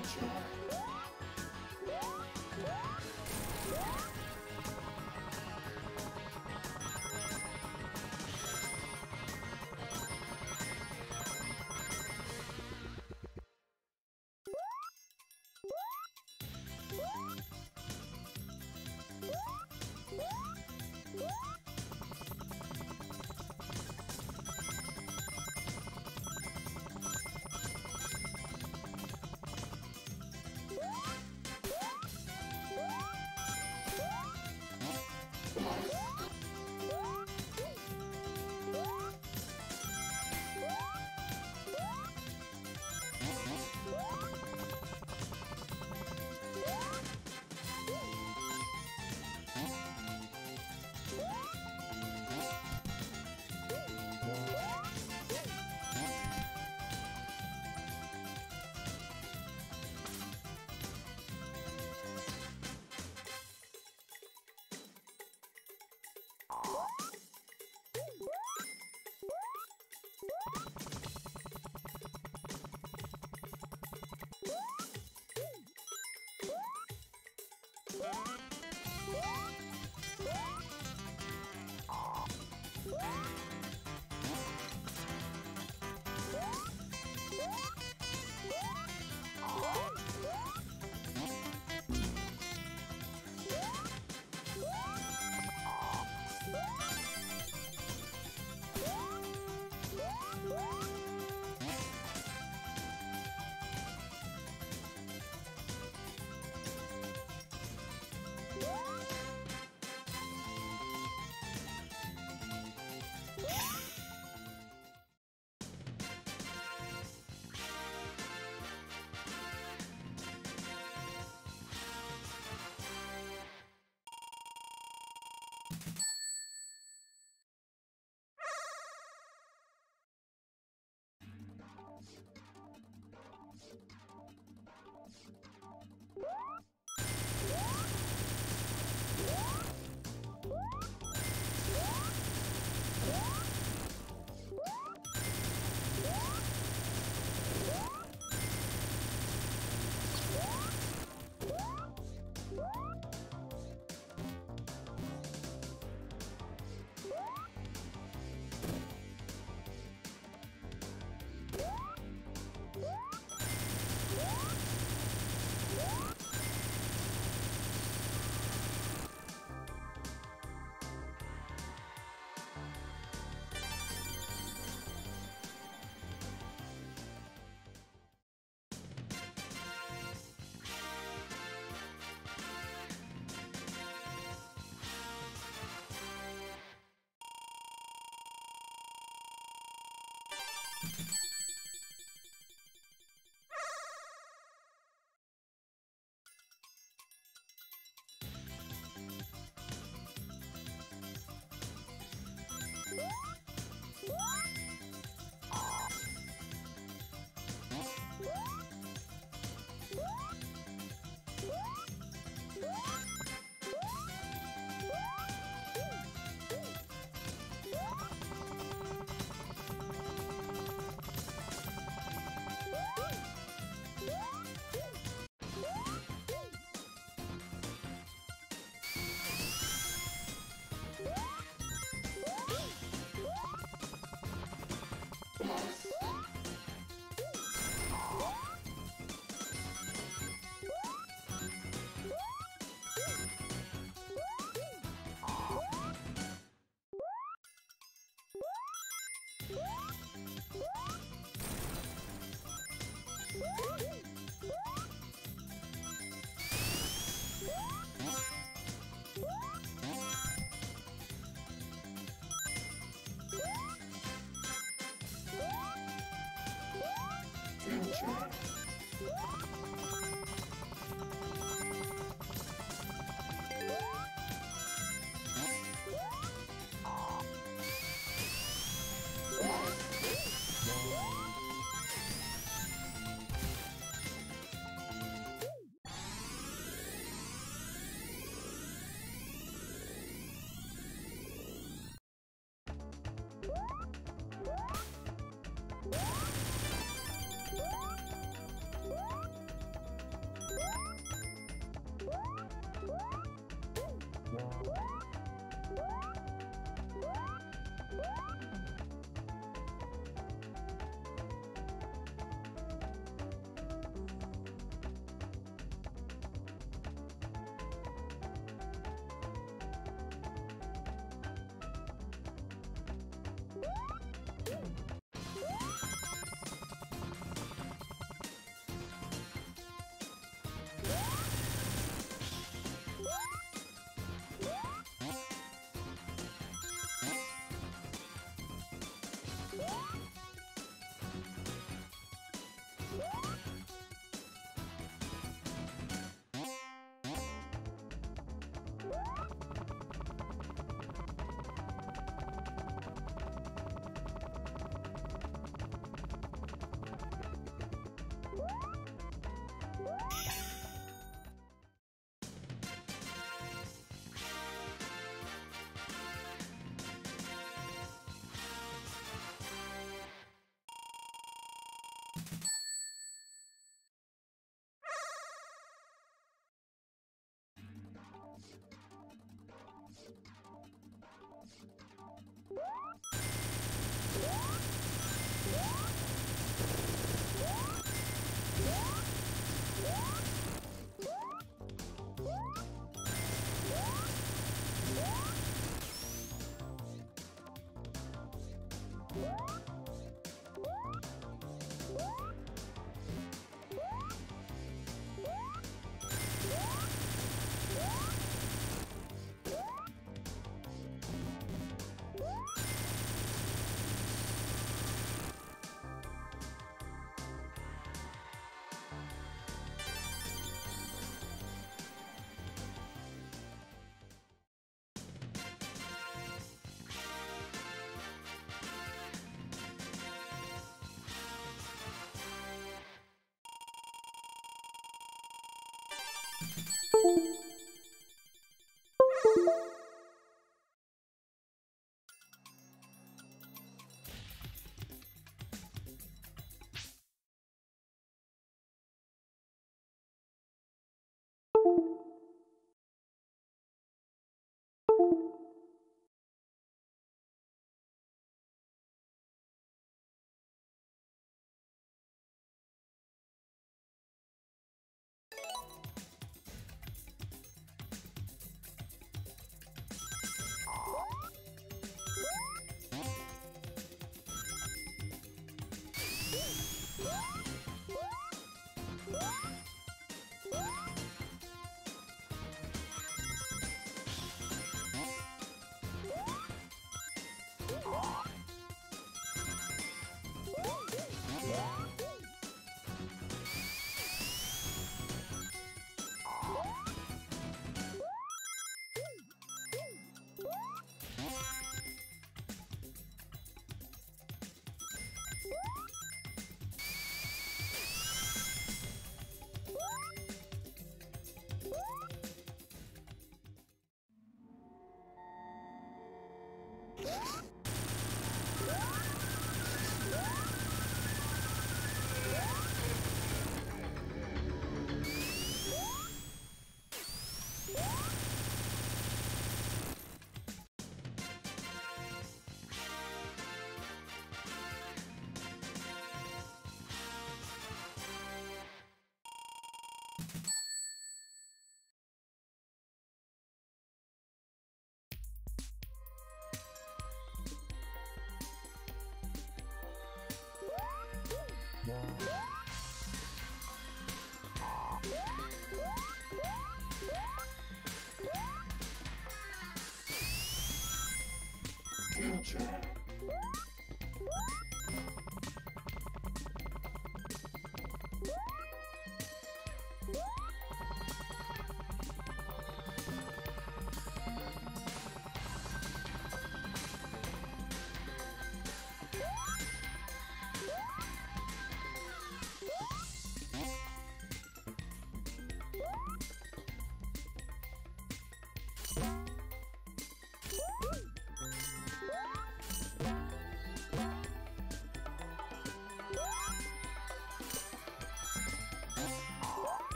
Woo!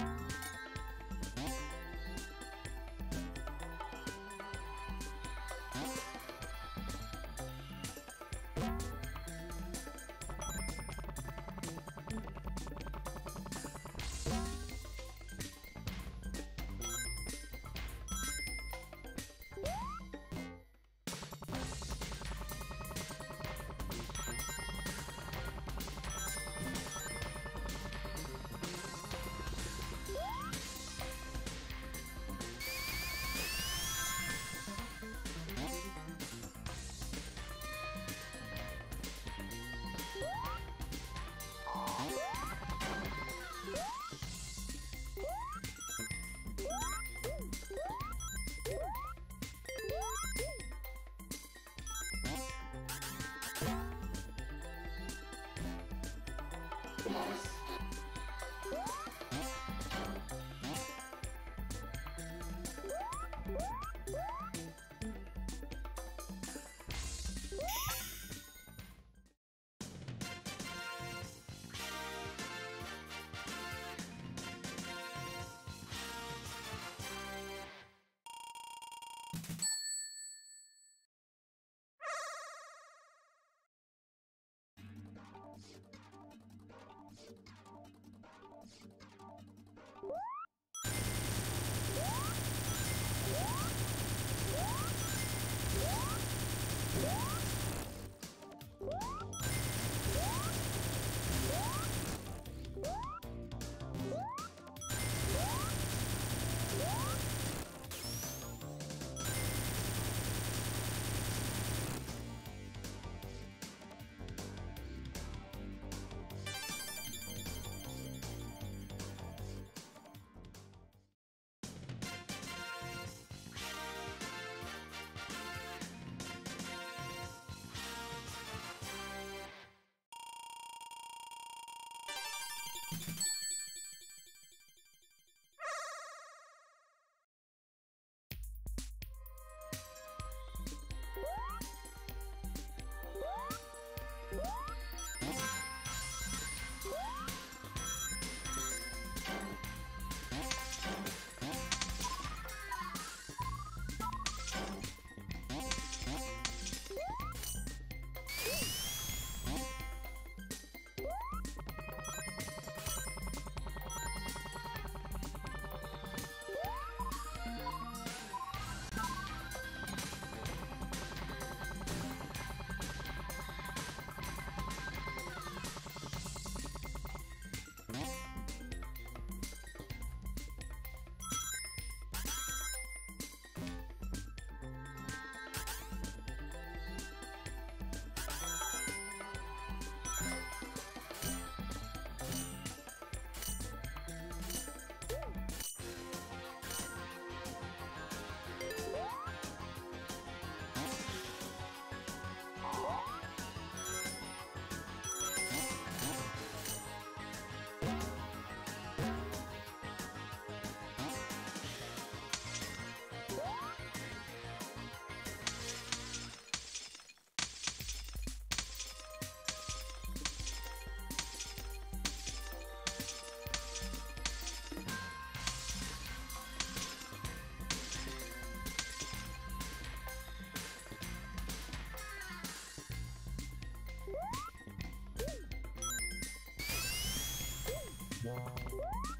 Bye. Tchau.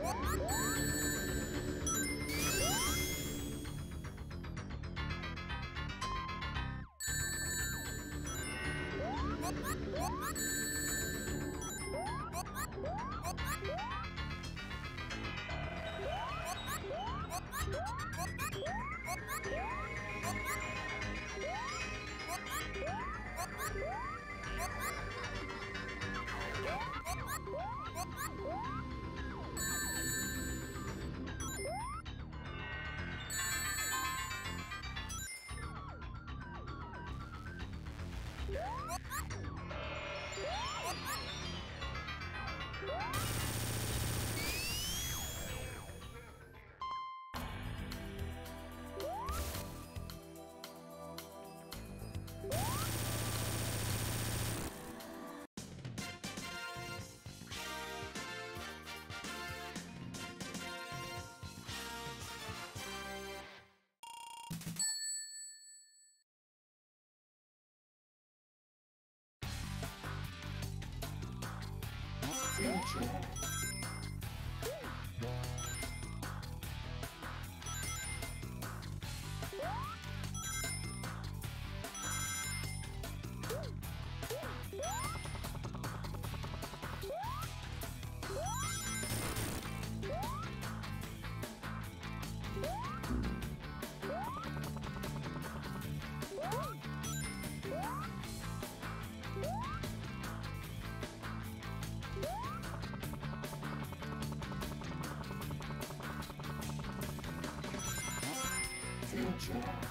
Whoa! Woo! future.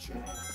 culture.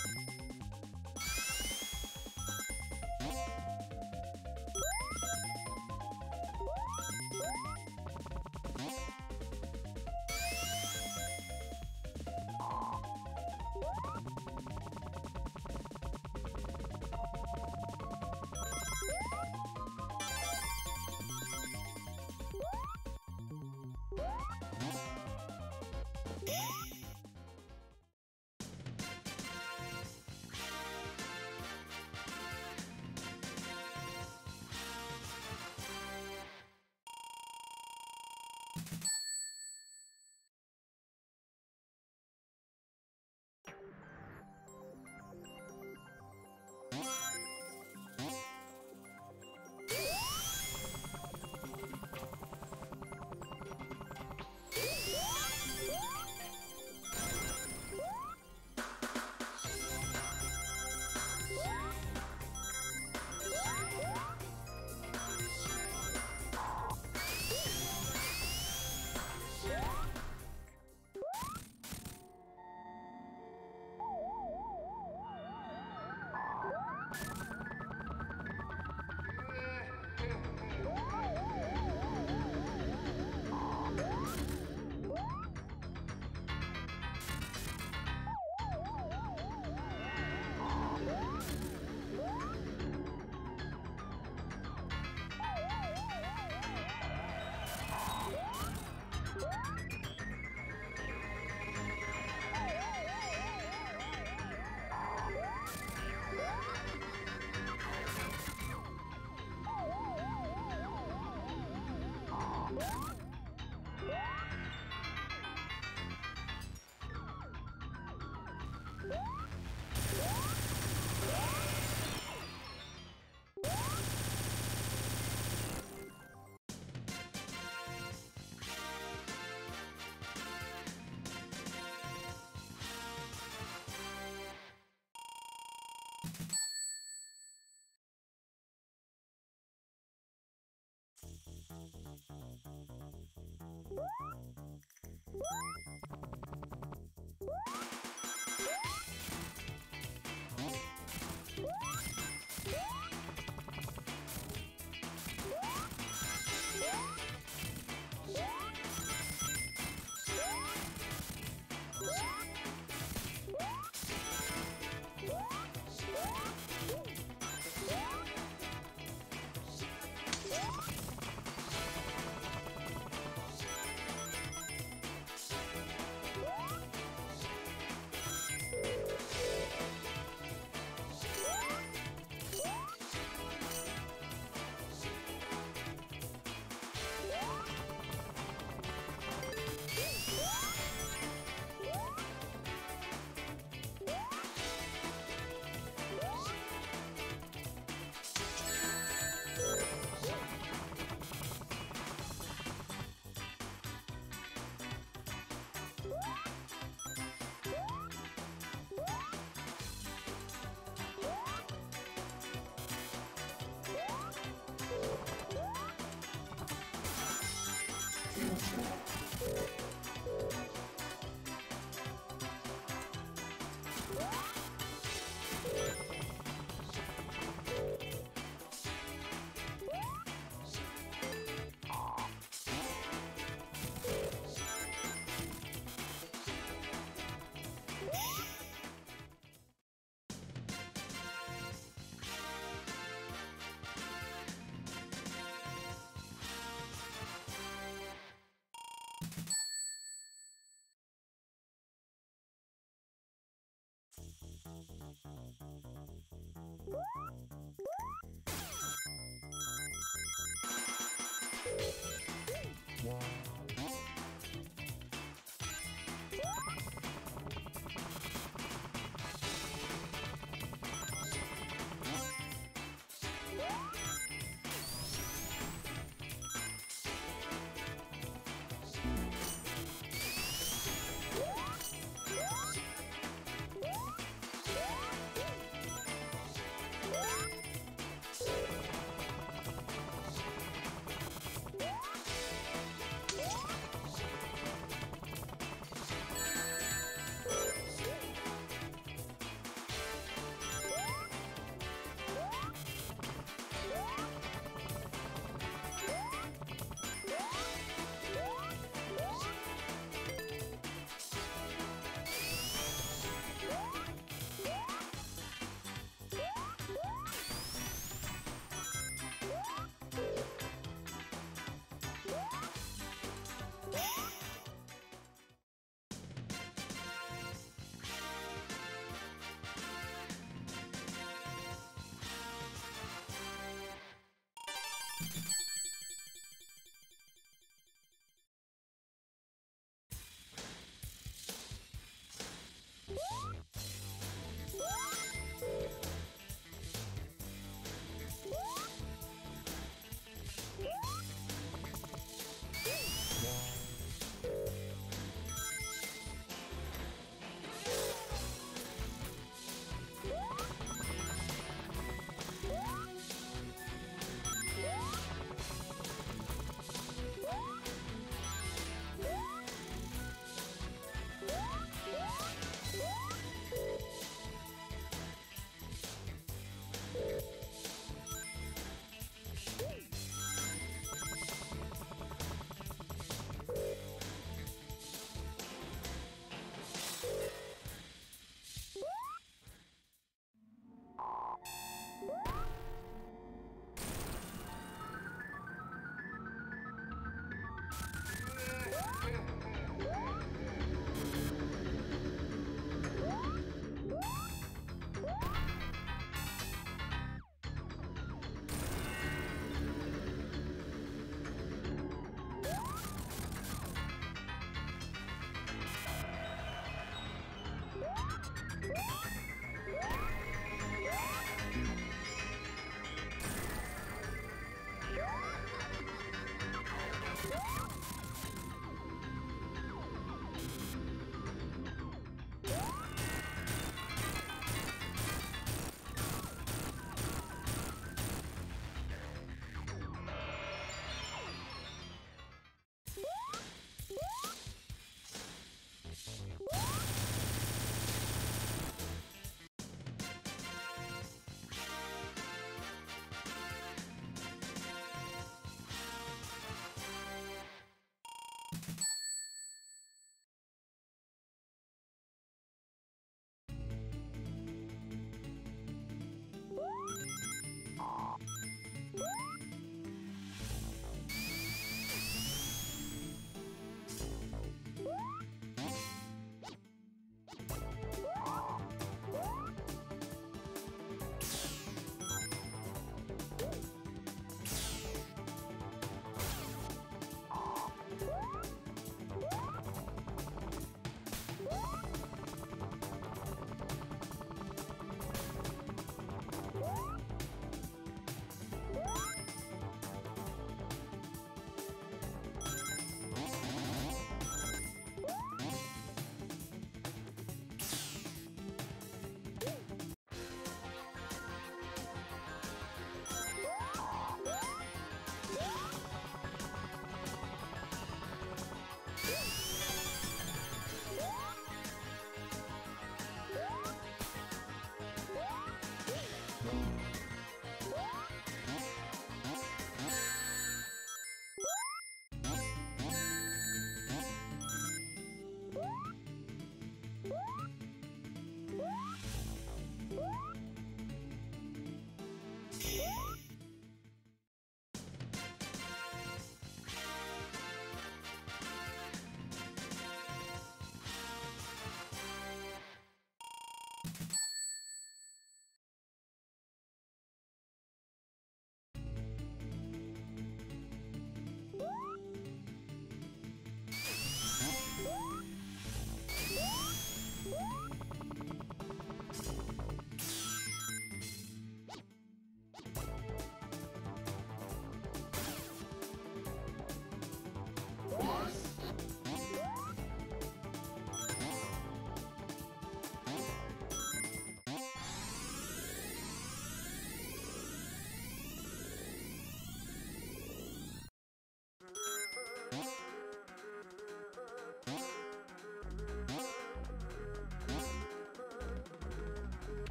Wall.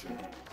Future.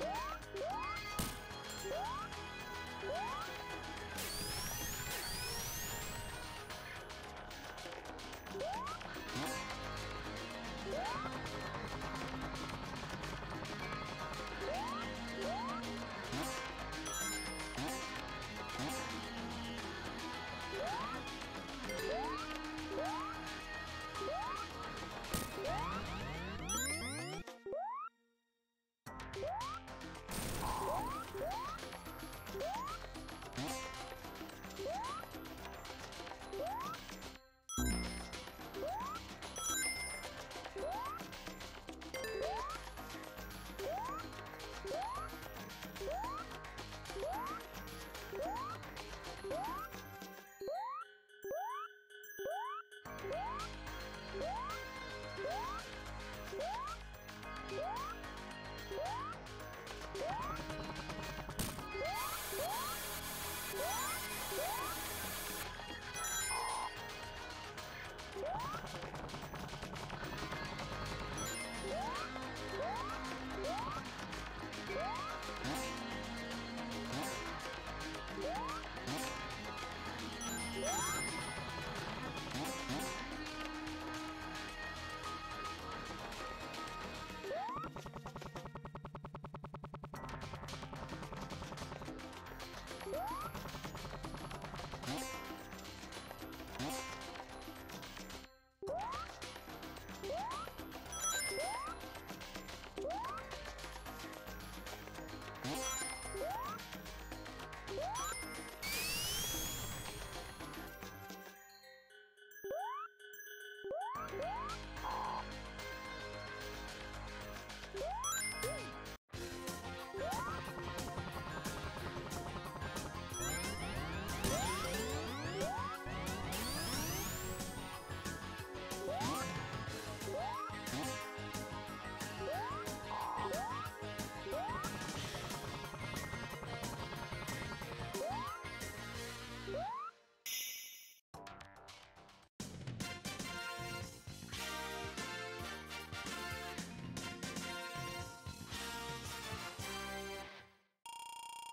Woo! Yeah!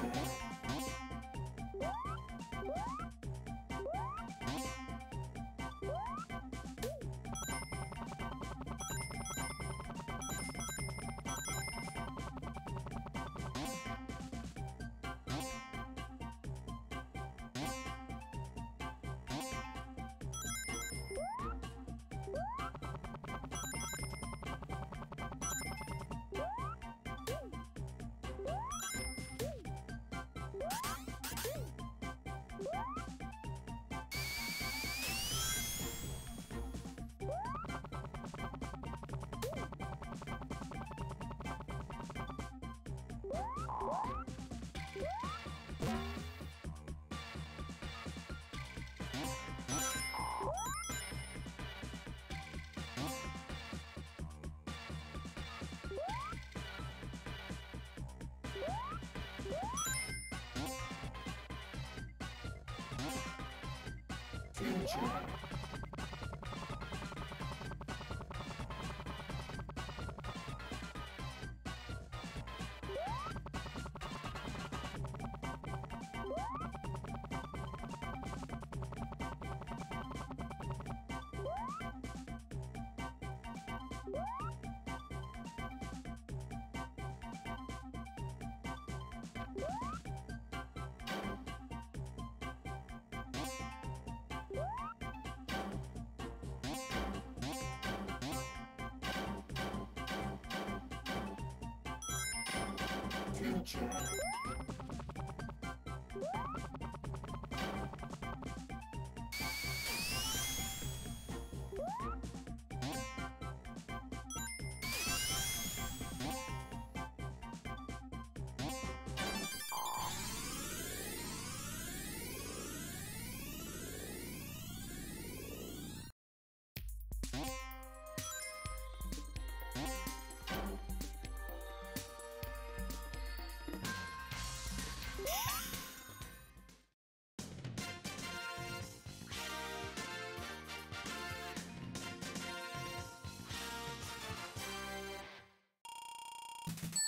Thank. future. future. you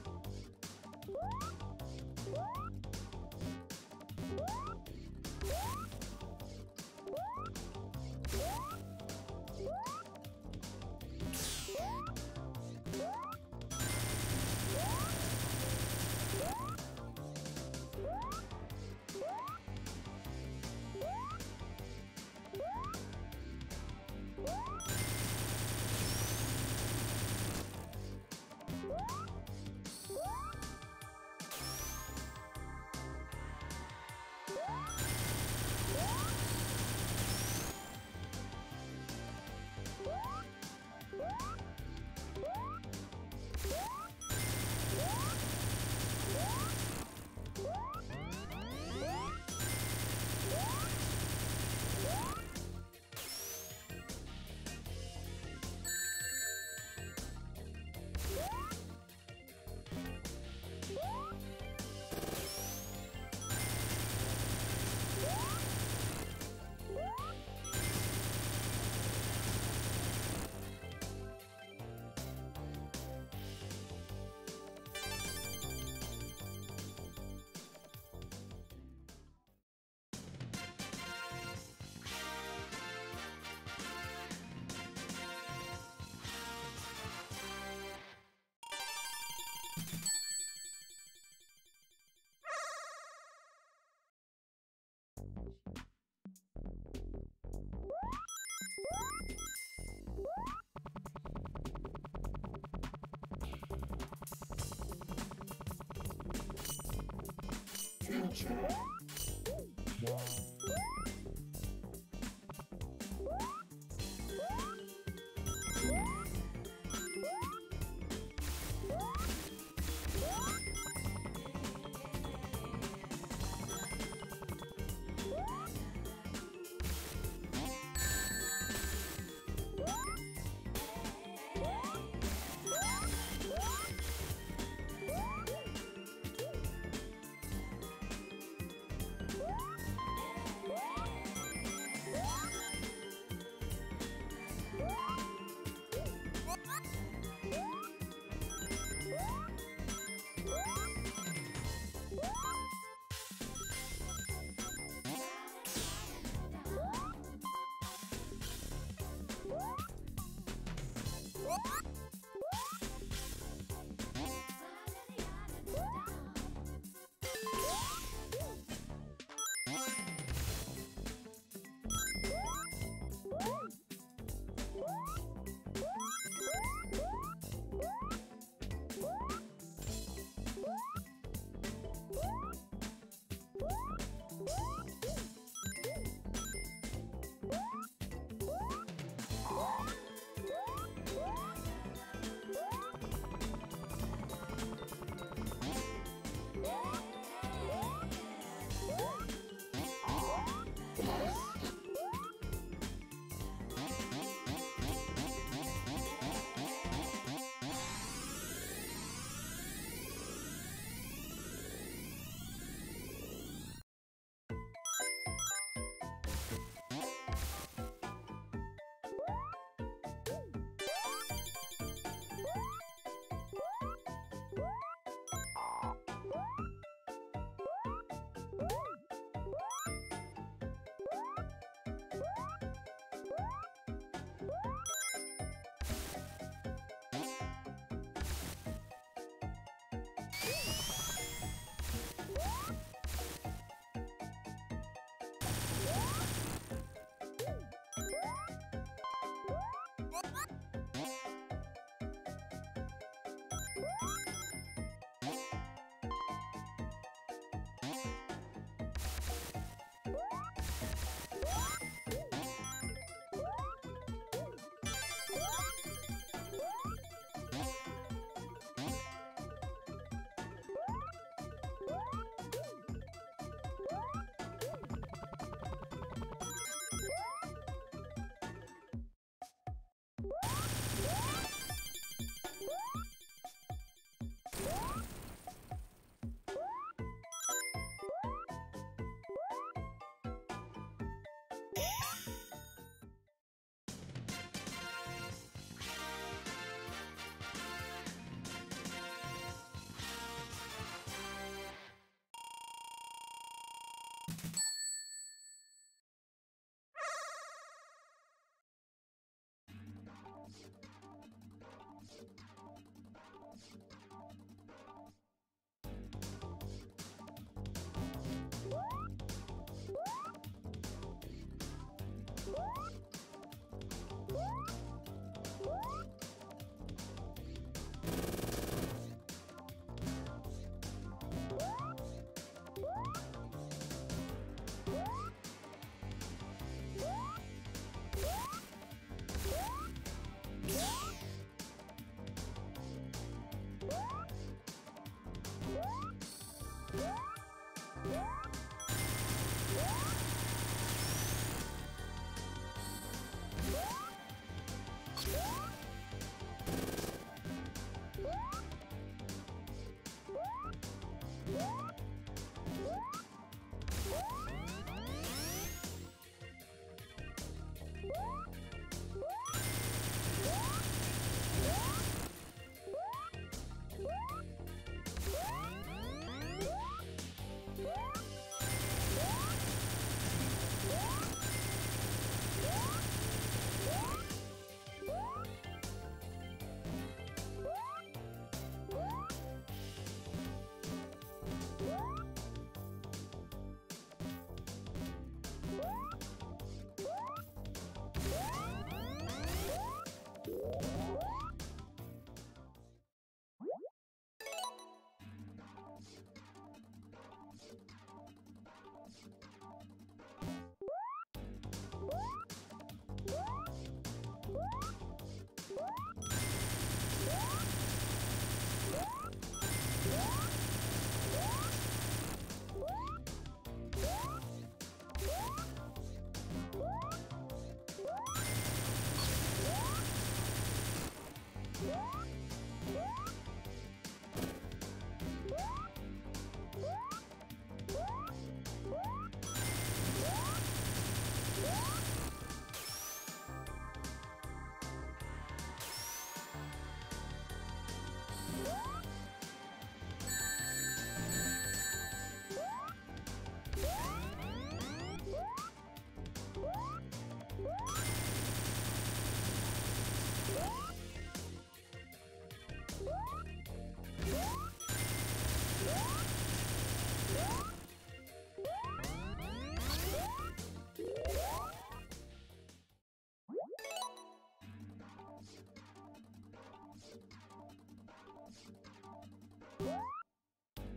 You. Woo!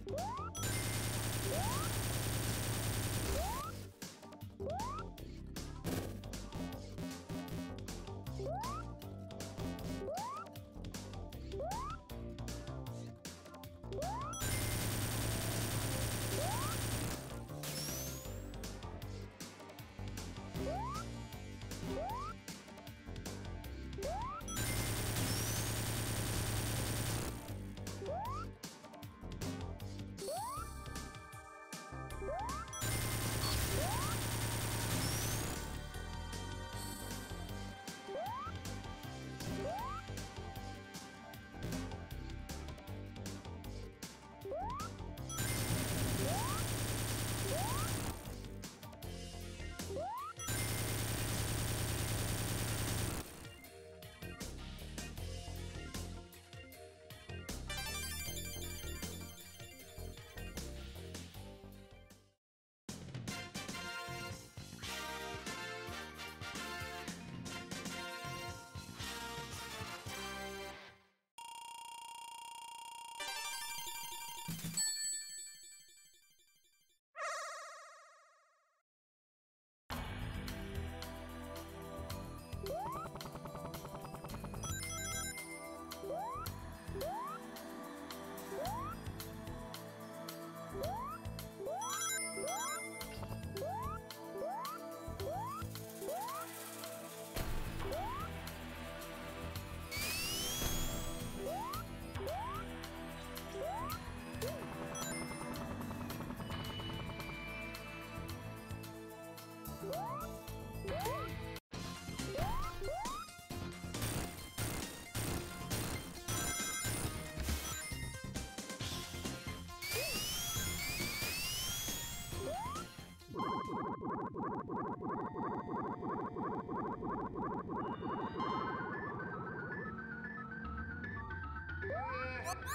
Woo!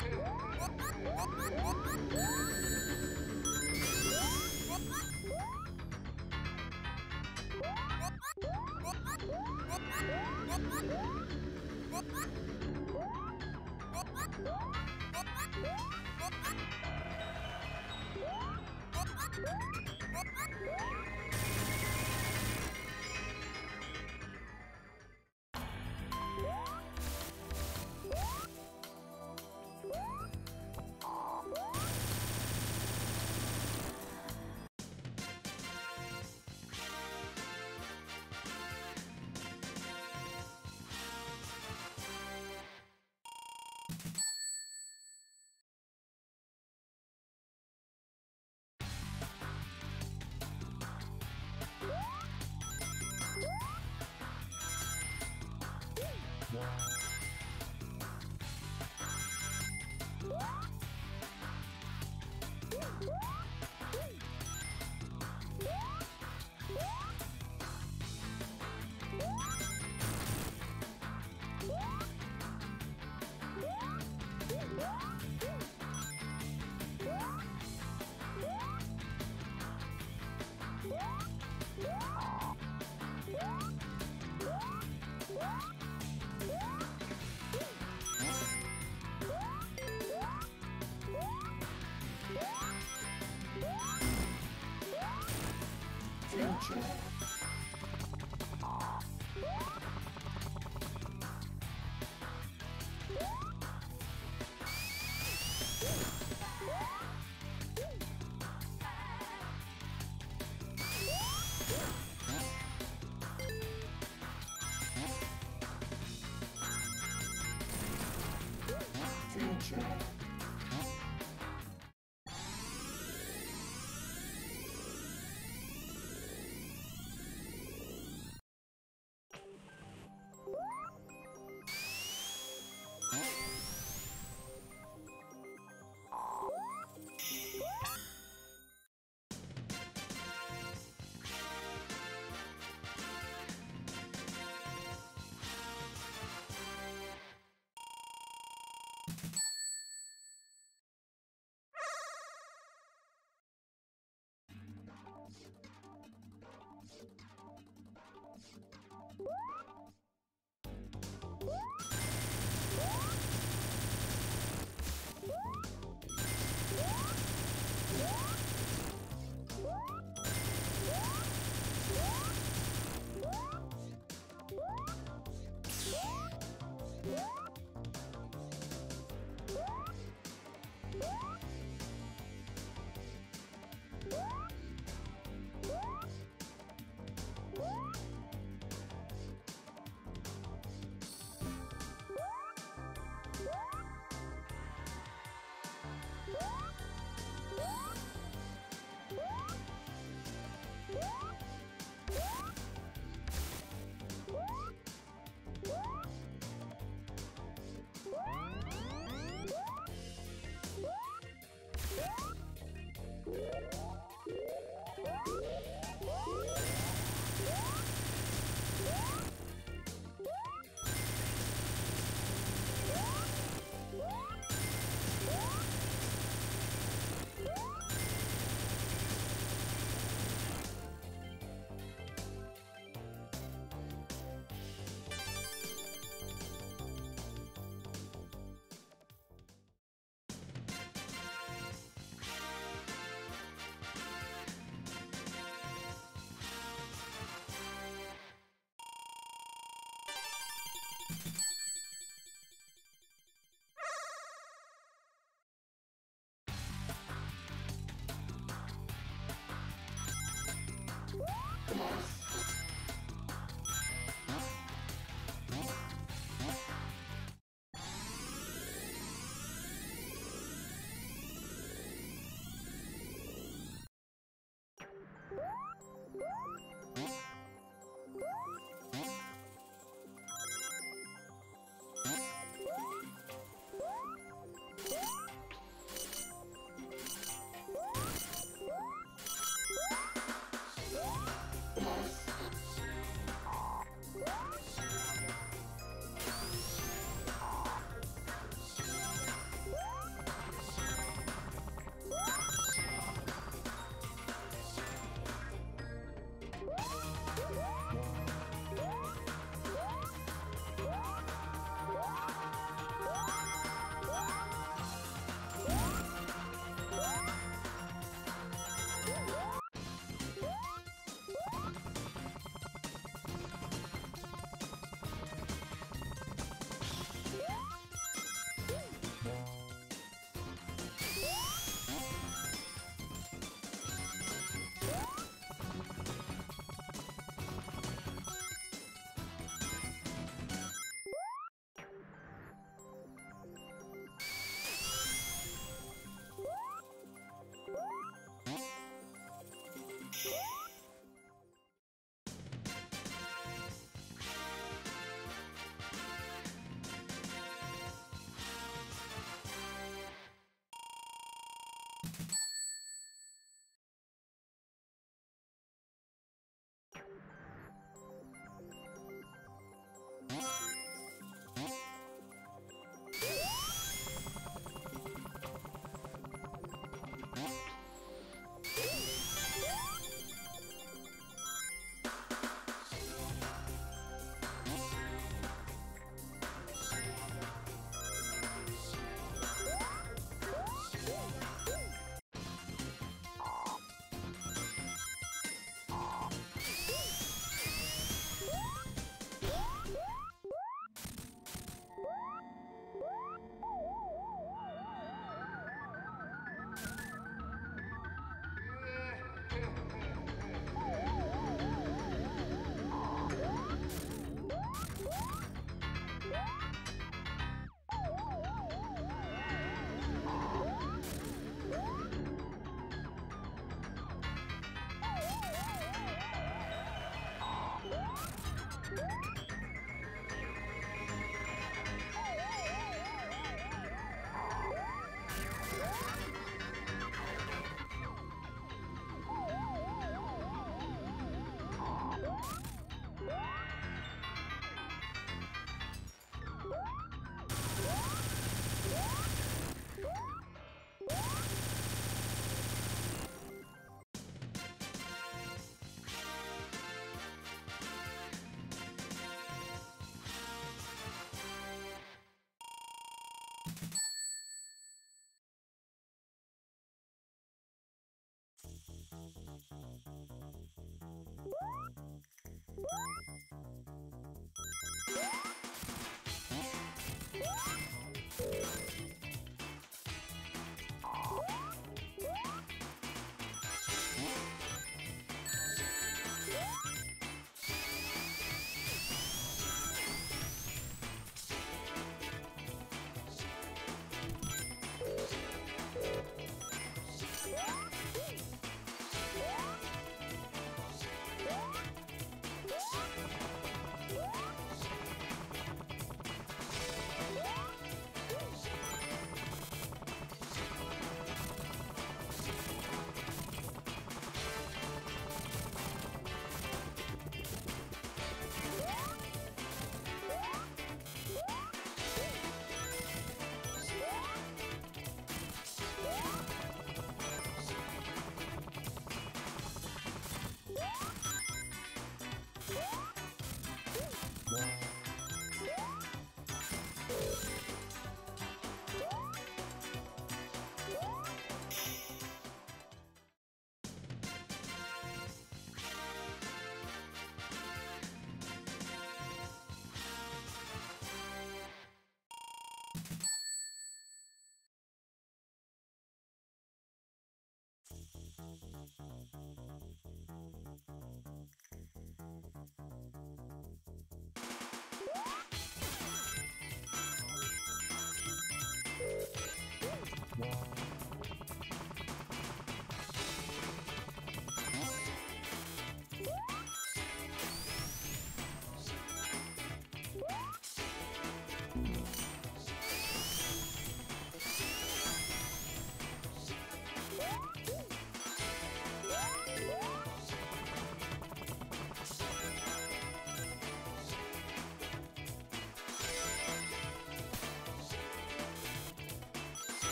Oh!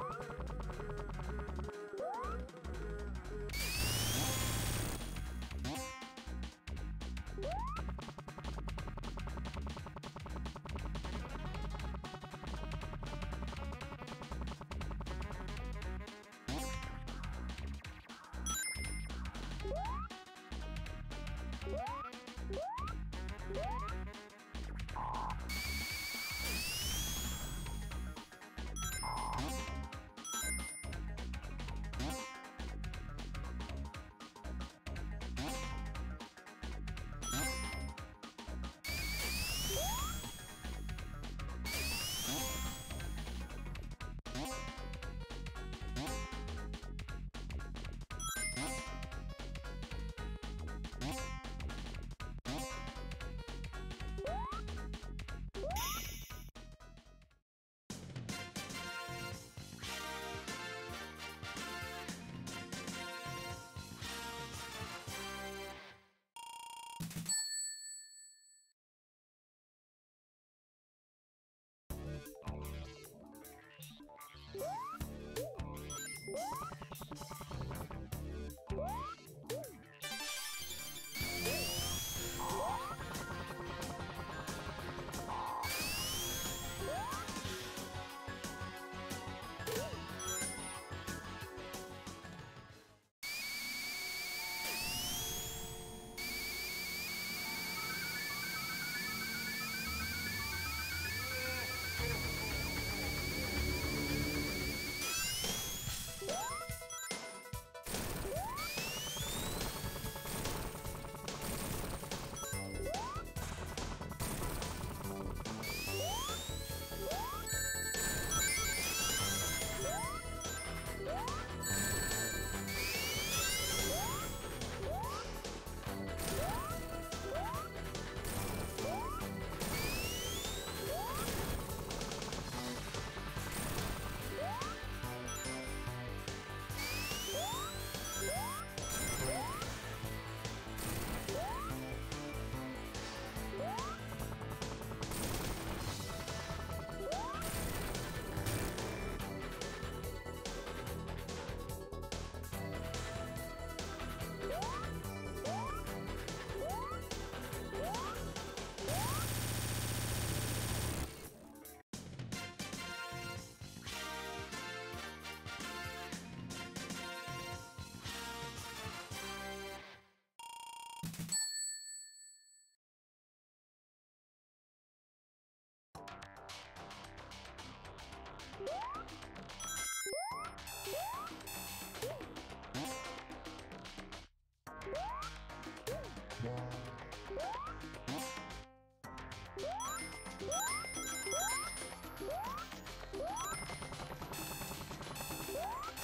やった!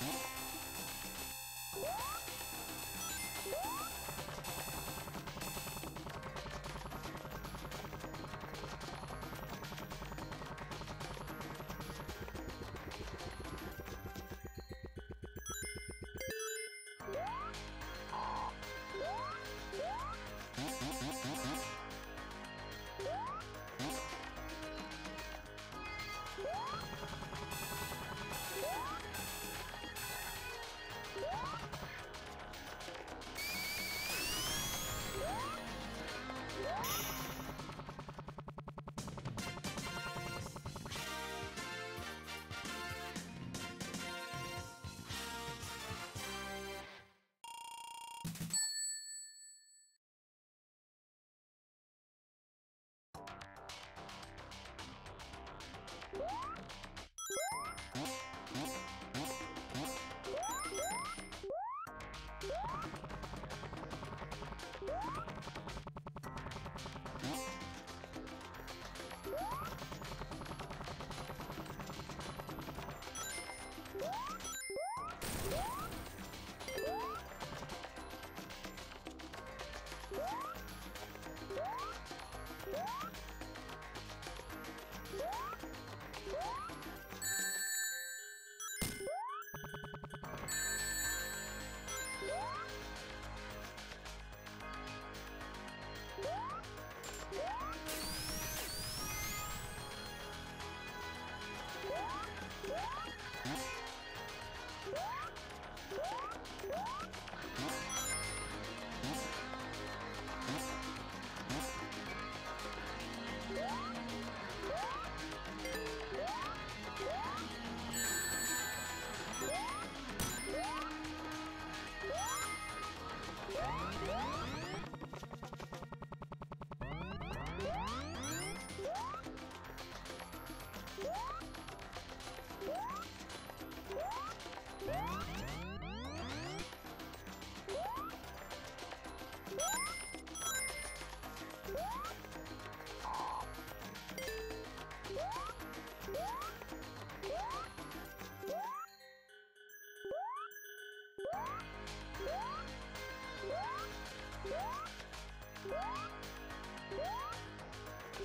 Huh?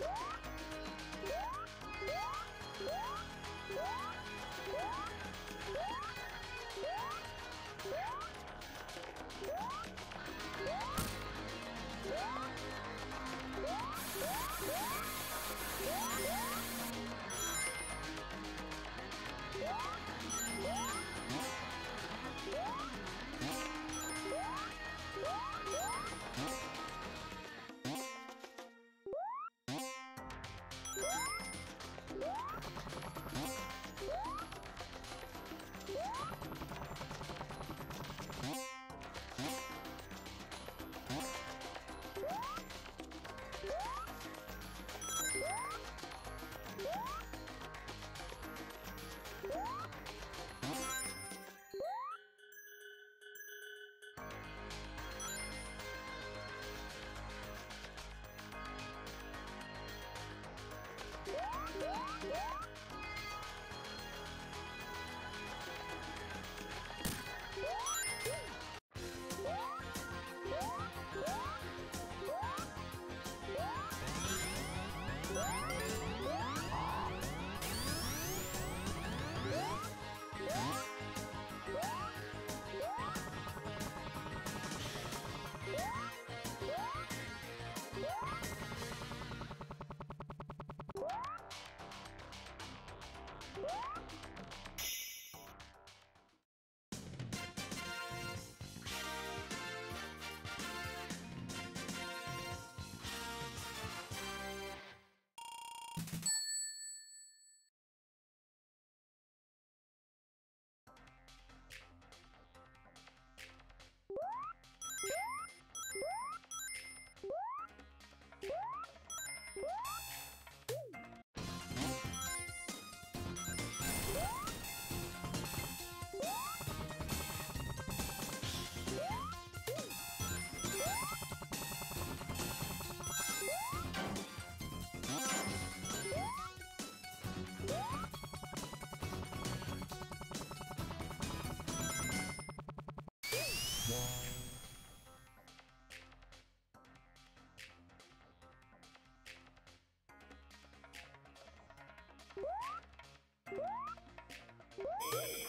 Yeah! Woo!